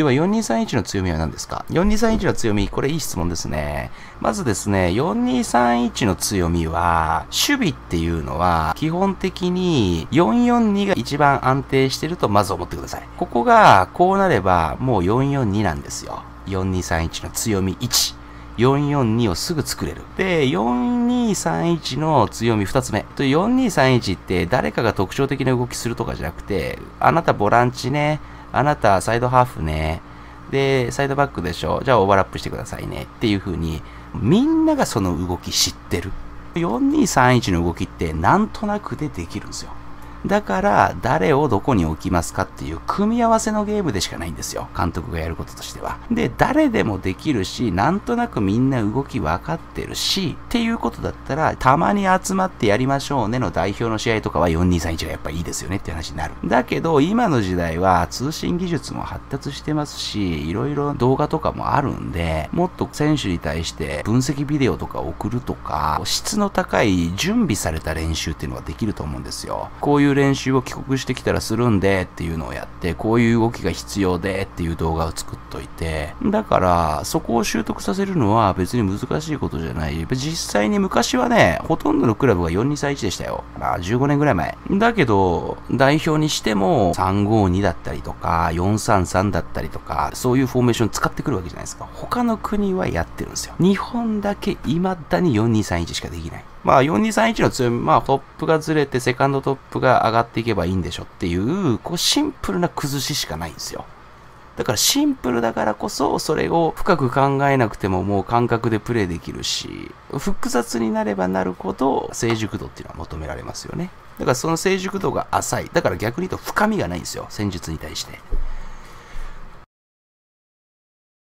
では、4231の強みは何ですか ?4231 の強み、これいい質問ですね。まずですね、4231の強みは、守備っていうのは、基本的に442が一番安定してるとまず思ってください。ここが、こうなれば、もう442なんですよ。4231の強み1。442をすぐ作れる。で、4231の強み2つ目。と4231って誰かが特徴的な動きするとかじゃなくて、あなたボランチね、あなたサイドハーフね、で、サイドバックでしょじゃあオーバーラップしてくださいね。っていう風に、みんながその動き知ってる。4231の動きってなんとなくでできるんですよ。だから、誰をどこに置きますかっていう組み合わせのゲームでしかないんですよ。監督がやることとしては。で、誰でもできるし、なんとなくみんな動き分かってるし、っていうことだったら、たまに集まってやりましょうねの代表の試合とかは4231がやっぱいいですよねって話になる。だけど、今の時代は通信技術も発達してますし、いろいろ動画とかもあるんで、もっと選手に対して分析ビデオとか送るとか、質の高い準備された練習っていうのができると思うんですよ。こういう練習を帰国してきたらするんでっていうのをやって、こういう動きが必要でっていう動画を作っといて、だからそこを習得させるのは別に難しいことじゃない。実際に昔はね、ほとんどのクラブが4231でしたよ。まあ15年ぐらい前。だけど、代表にしても352だったりとか、433だったりとか、そういうフォーメーション使ってくるわけじゃないですか。他の国はやってるんですよ。日本だけ未だに4231しかできない。まあ、4231の強み、まあ、トップがずれて、セカンドトップが上がっていけばいいんでしょっていう、こう、シンプルな崩ししかないんですよ。だからシンプルだからこそ、それを深く考えなくてももう感覚でプレイできるし、複雑になればなるほど、成熟度っていうのは求められますよね。だからその成熟度が浅い。だから逆に言うと深みがないんですよ。戦術に対して。